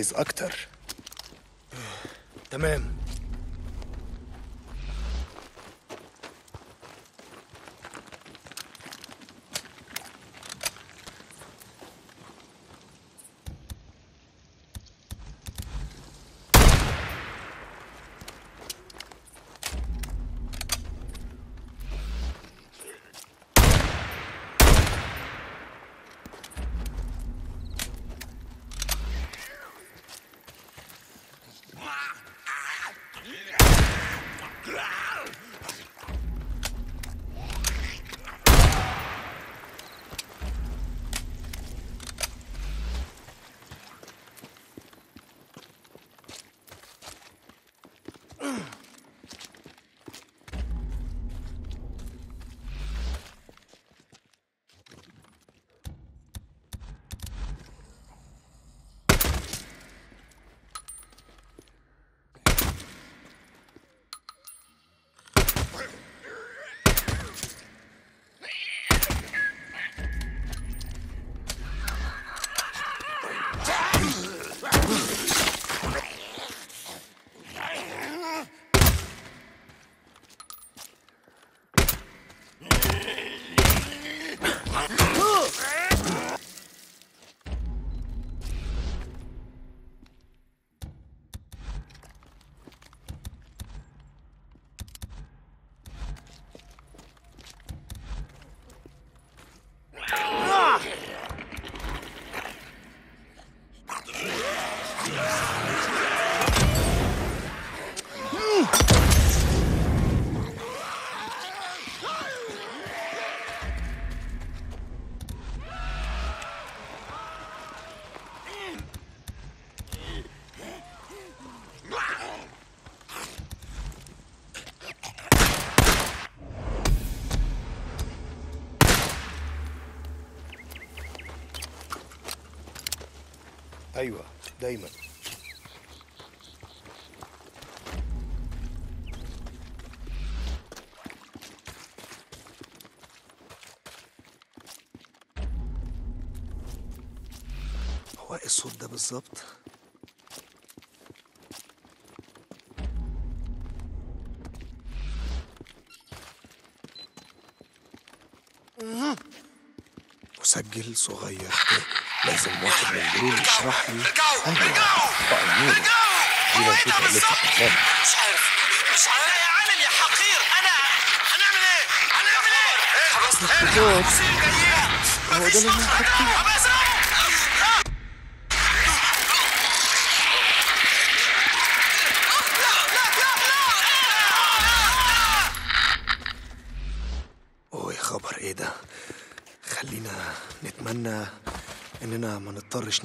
عايز أكتر. تمام. أيوه دايما. هو إيه الصوت ده بالظبط؟ مسجل صغير كده لازم واحد من دول يشرح لي. ارجعوا ارجعوا نور دي لو إيه بالظبط؟ الكلام مش عارف. مش عارف. يا عالم يا حقير. أنا! هنعمل إيه؟ هنعمل إيه؟ خلاص الخطوط. مصير جايين هو ده نتمنى إننا ما نضطرش